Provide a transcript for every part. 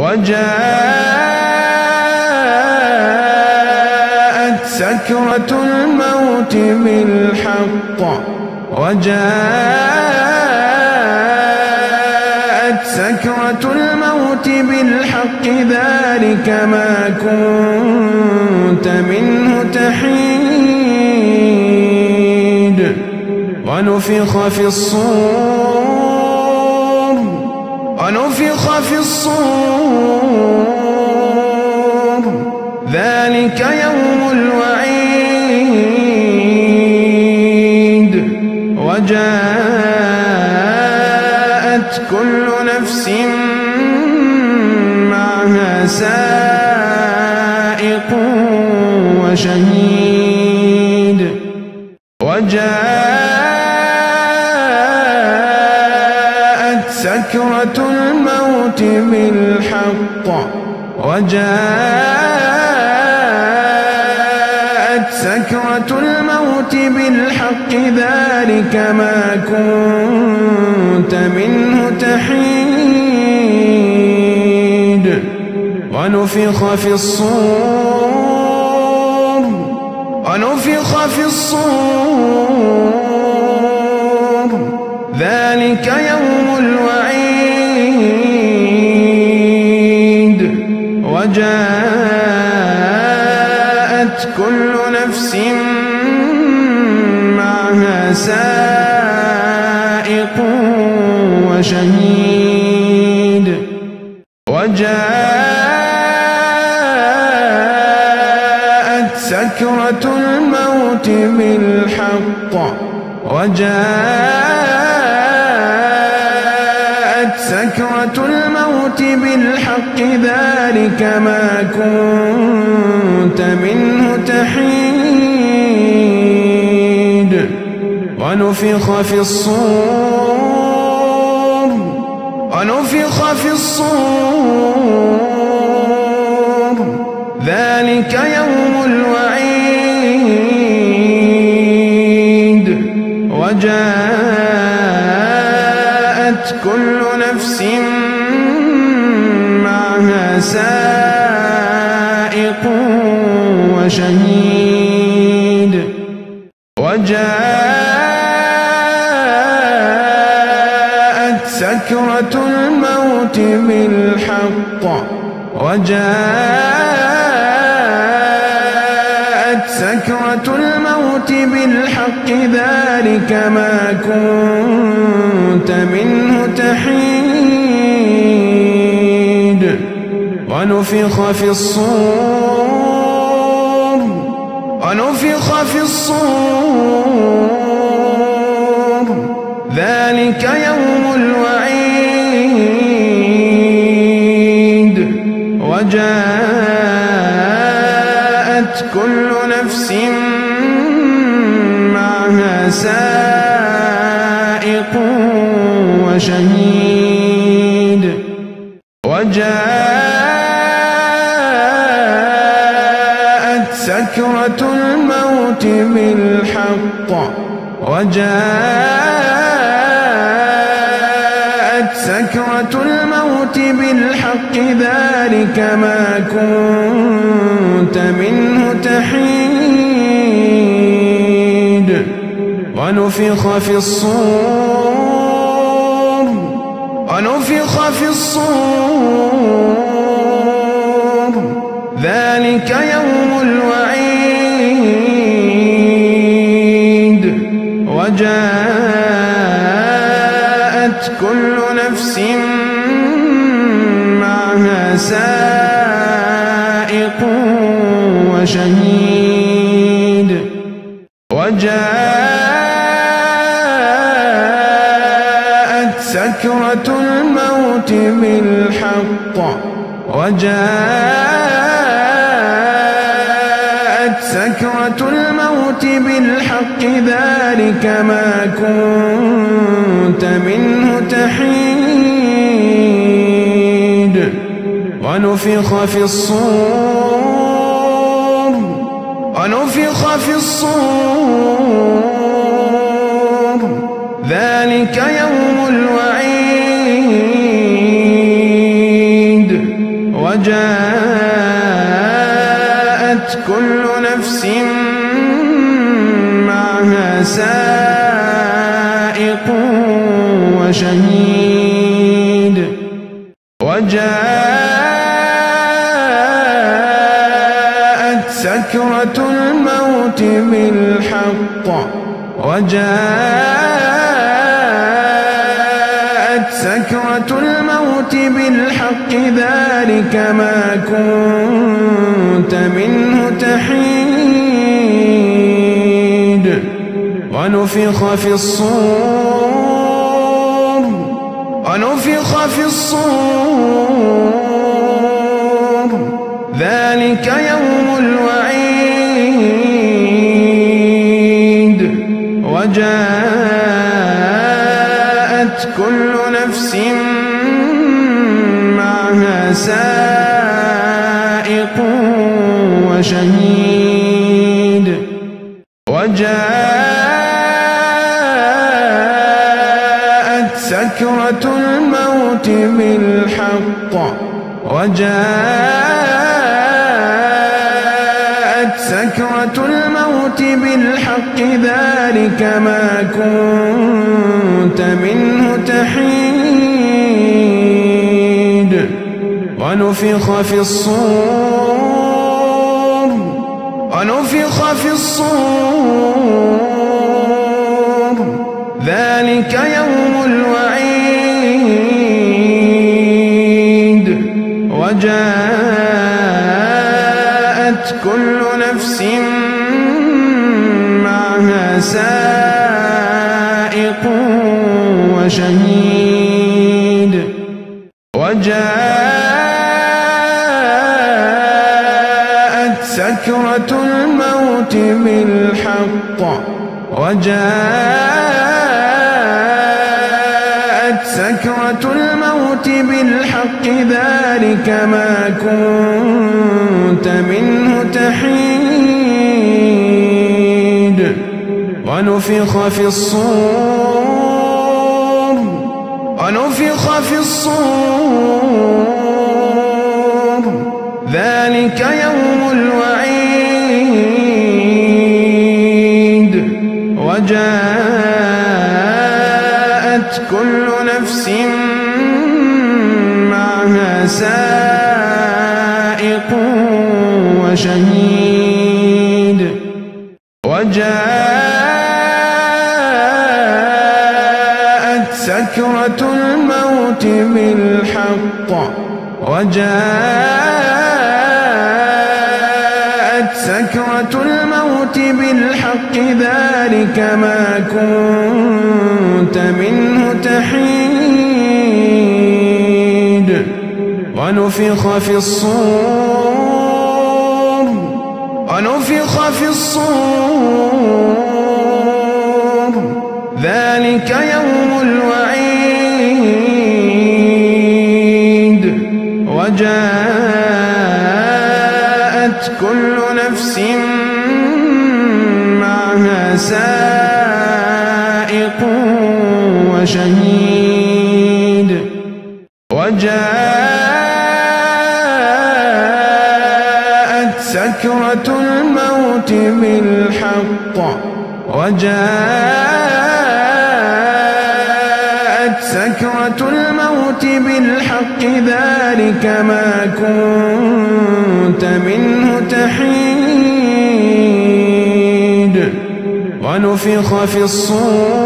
وجاءت سكرة الموت بالحق. وجاءت سكرة الموت بالحق. ذلك ما كنت منه تحيد. ونفخ في الصور ونفخ في الصور. ذلك يوم الوعيد. وجاءت كل نفس معها سائق وشهيد. بالحق وجاءت سكرة الموت بالحق ذلك ما كنت منه تحيد ونفخ في الصور ونفخ في الصور. ذلك يوم وجاءت كل نفس معها سائق وشهيد. وجاءت سكرة الموت بالحق. وجاءت ذلك ما كنت منه تحيد. ونفخ في الصور ونفخ في الصور. ذلك يوم الوعيد. وجاءت كل نفس بالحق وجاءت سكرة الموت بالحق ذلك ما كنت منه تحيد ونفخ في الصور ونفخ في الصور ذلك يوم الوعيد سائق وشهيد. وجاءت سكرة الموت بالحق. وجاءت سكرة الموت بالحق. ذلك ما كنت منه تحيد. ونفخ في الصور. ونفخ في الصور. ذلك يوم الوعيد. وجاءت كل نفس معها سائق وشهيد. سكرة الموت بالحق وجاءت سكرة الموت بالحق ذلك ما كنت منه تحيد ونفخ في الصور ونفخ في الصور ذلك يوم الوعيد. وجاءت كل نفس معها سائق وشهيد. وجاءت سكرة الموت بالحق. وجاءت سكرة الموت بالحق ذلك ما كنت منه تحيد. ونفخ في الصور ونفخ في الصور. ذلك يوم الوعيد. وجاءت كل نفس معها سائق وشهيد. وجاءت سكرة الموت بالحق. وجاءت ذلك ما كنت منه تحيد. ونفخ في الصور. ونفخ في الصور. سائق وشهيد. وجاءت سكرة الموت بالحق. وجاءت ونفخ في الصور ونفخ في الصور. ذلك يوم الوعيد. وجاءت كل نفس معها سائق وشهيد. وجاءت سكرة الموت بالحق وجاءت سكرة الموت بالحق ذلك ما كنت منه تحيد ونفخ في الصور ونفخ في الصور. ذلك يوم الوعيد. سائق وشهيد. وجاءت سكرة الموت بالحق. وجاءت سكرة الموت بالحق. ذلك ما كنت منه تحيد. ونفخ في الصور.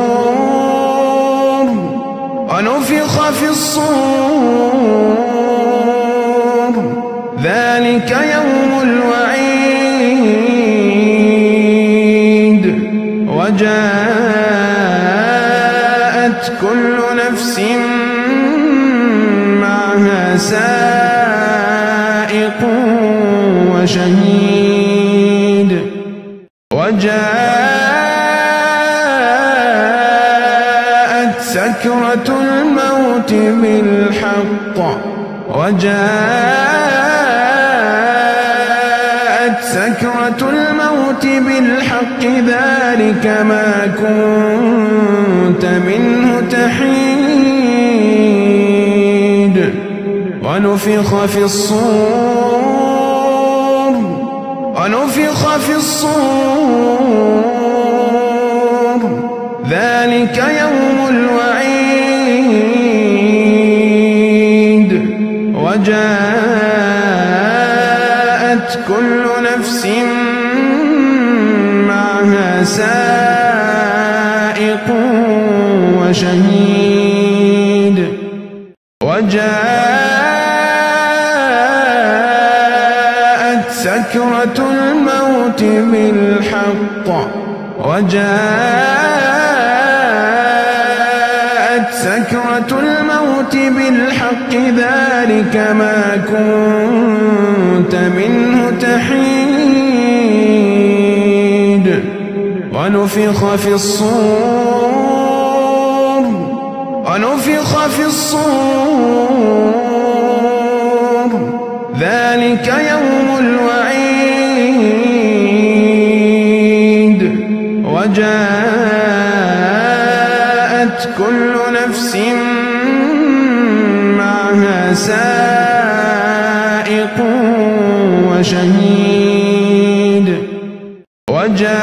ونفخ في الصور. ذلك يوم الوعيد. وجاءت كل نفس معها سائق وشهيد. وجاءت سكرة الموت بالحق وجاءت سكرة الموت بالحق ذلك ما كنت منه تحيد ونفخ في الصور ونفخ في الصور. ذلك يوم الوعيد. كل نفس معها سائق وشهيد. وجاءت سكرة الموت بالحق. وجاءت سكرة الموت بالحق ذلك ما كنت منه تحيد. ونفخ في الصور ونفخ في الصور. ذلك يوم الوعيد. وجاءت وشهيد. وجاءت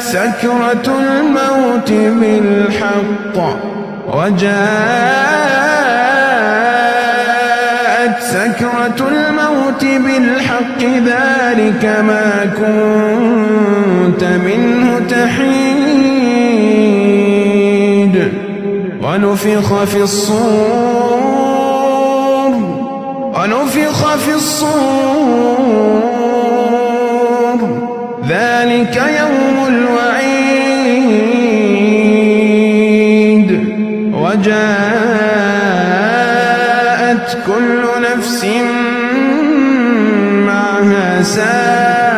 سكرة الموت بالحق. وجاءت سكرة الموت بالحق. ذلك ما كنت منه تحيد. ونفخ في الصور ونفخ في الصور. ذلك يوم الوعيد. وجاءت كل نفس معها سائق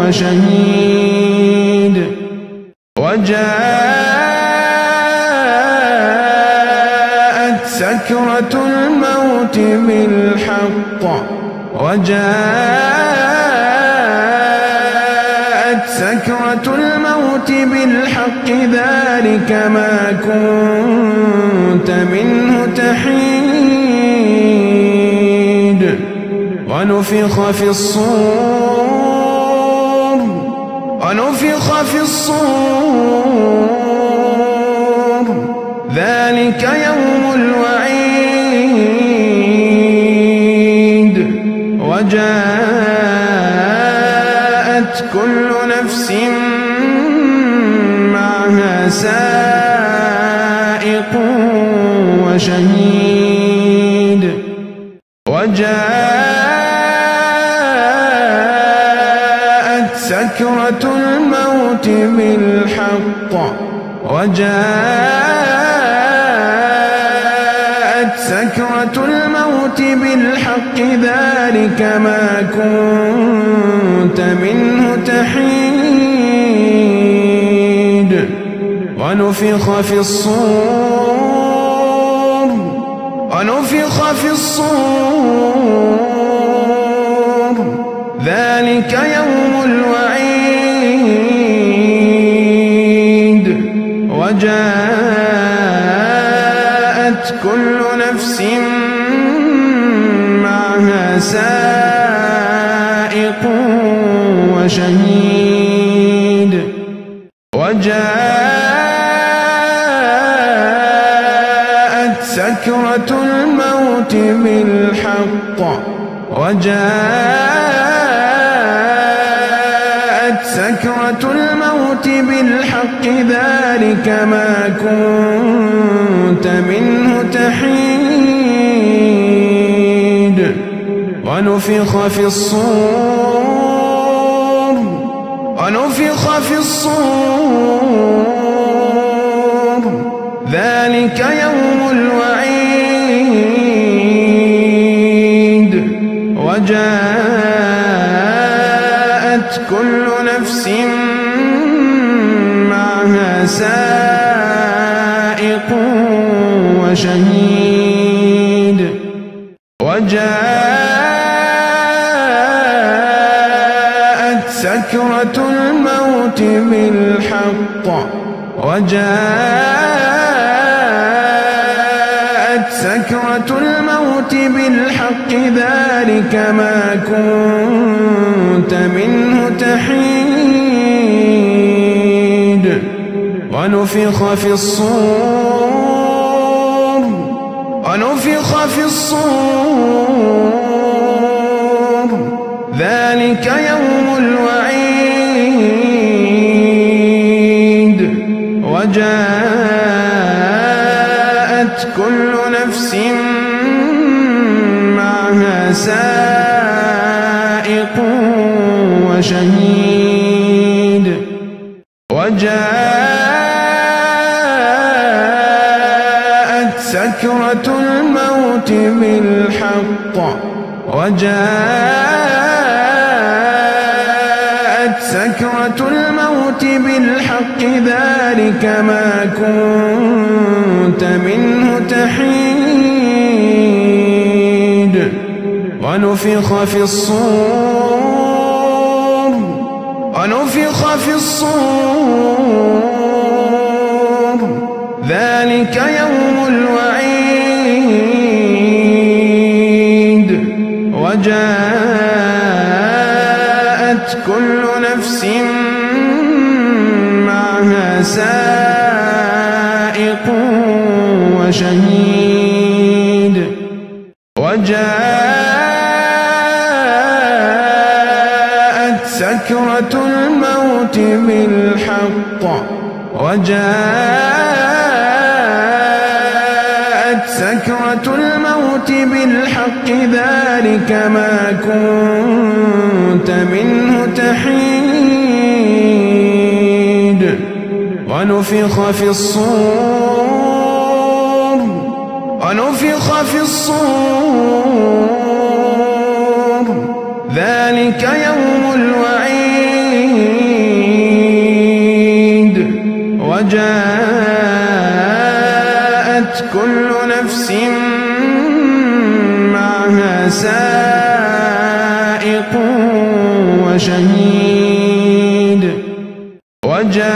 وشهيد. وجاءت سكرة بالحق وجاءت سكرة الموت بالحق ذلك ما كنت منه تحيد. ونفخ في الصور ونفخ في الصور. ذلك يوم الوعيد. وشهيد. وجاءت سكرة الموت بالحق. وجاءت سكرة الموت بالحق. ذلك ما كنت منه تحيد. ونفخ في الصور ونفخ في الصور. ذلك يوم الوعيد. وجاءت كل نفس معها سائق وشهيد. سكرة الموت بالحق وجاءت سكرة الموت بالحق ذلك ما كنت منه تحيد ونفخ في الصور ونفخ في الصور. ذلك يوم الوعيد. وجاءت كل نفس معها سائق وشهيد. وجاءت سكرة الموت بالحق. وجاءت سكرة الموت بالحق ذلك ما كنت منه تحيد. ونفخ في الصور ونفخ في الصور. ذلك يوم الوعيد. وجاءت كل نفس سائق وشهيد. وجاءت سكرة الموت بالحق. وجاءت سكرة الموت بالحق. ذلك ما كنت منه تحيد. ونفخ في الصور. ونفخ في الصور. ذلك يوم الوعيد. وجاءت كل نفس معها سائق وشهيد. وجاءت سكرة الموت بالحق ذلك ما كنت منه تحيد. ونفخ في الصور ونفخ في الصور. ذلك يوم الوعيد. وجاءت كل نفس معها سائق وشهيد. وجاءت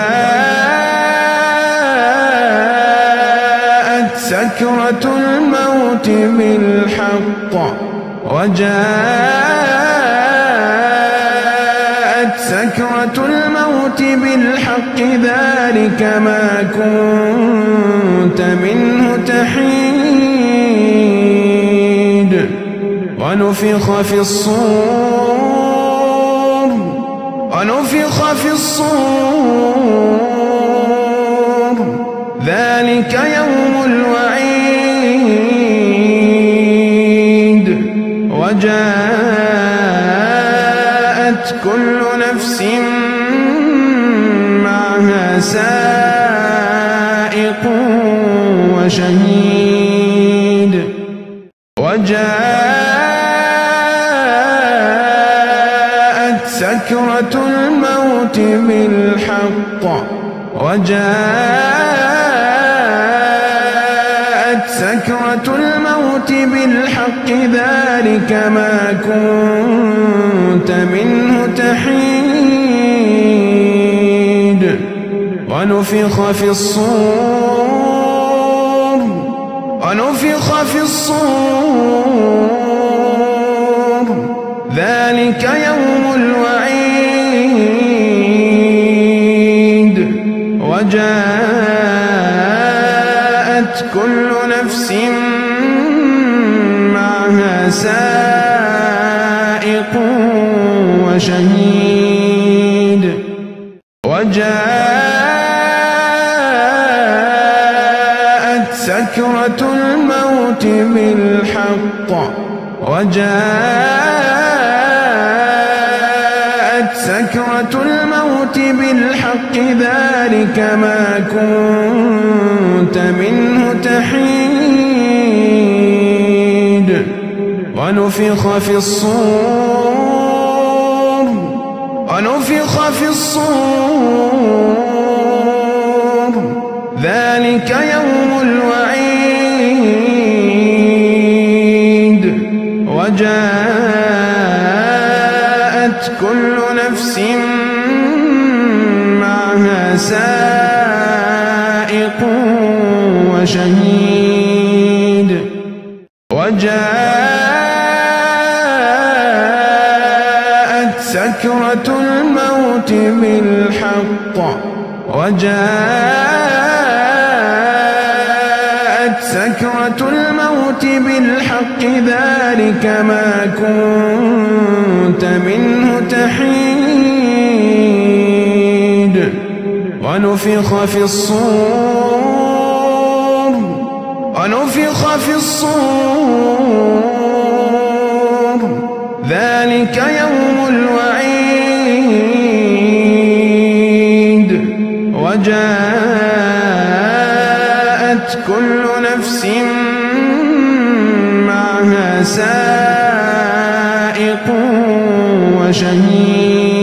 سكرة الموت بالحق. وجاءت سكرة الموت بالحق ذلك ما كنت منه تحيد. ونفخ في الصور ونفخ في الصور. ذلك يوم الوعيد. وجاءت كل معها سائق وشهيد. وجاءت سكرة الموت بالحق. وجاءت سكرة الموت بالحق. ذلك ما كنت منه تحيد. ونفخ في الصور ونفخ في الصور. ذلك يوم الوعيد. وجاءت كل نفس معها سائق وشهيد. وجاءت سكرة الموت بالحق وجاءت سكرة الموت بالحق ذلك ما كنت منه تحيد ونفخ في الصور ونفخ في الصور ذلك يوم وجاءت كل نفس معها سائق وشهيد. وجاءت سكرة الموت بالحق. وجاءت سكرة الموت بالحق. ذلك ما كنت منه تحيد. ونفخ في الصور ونفخ في الصور. ذلك يوم الوعيد. وجاءت كل نفس معها سائق وشهيد.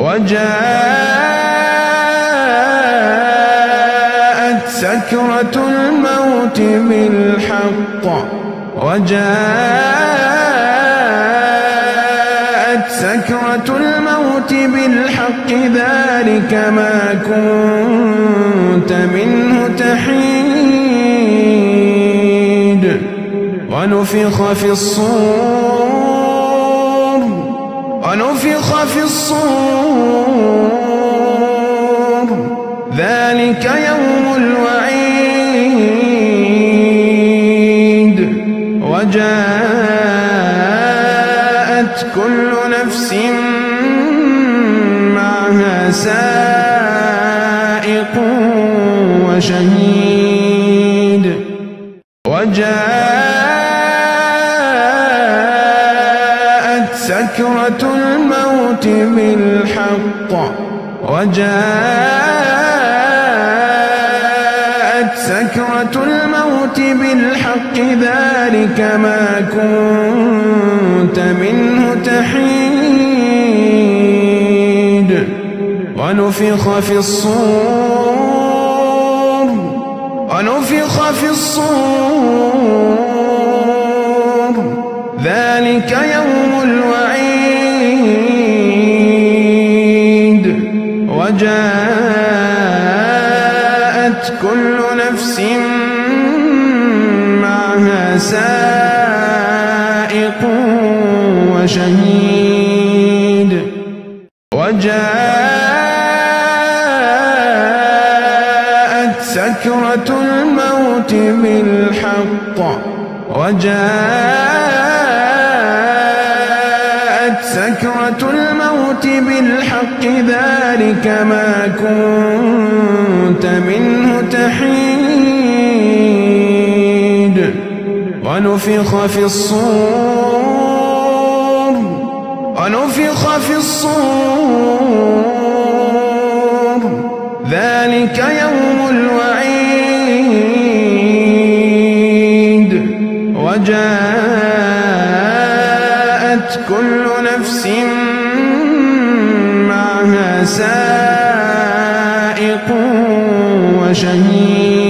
وجاءت سكرة الموت بالحق. وجاءت سكرة الموت بالحق. ذلك ما كنت منه. ونفخ في الصور. ونفخ في الصور. ذلك يوم الوعيد. وجاءت كل نفس معها سائق وشهيد. وجاءت وجاءت سكرة الموت بالحق ذلك ما كنت منه تحيد. ونفخ في الصور ونفخ في الصور. ذلك يوم الوعيد. وجاءت كل نفس معها سائق وشهيد. وجاءت سكرة الموت بالحق. وجاءت سكرة الموت بالحق ذلك ما كنت منه تحيد. ونفخ في الصور ونفخ في الصور. ذلك يوم الوعيد. وجاءت كل سائق وشهيد.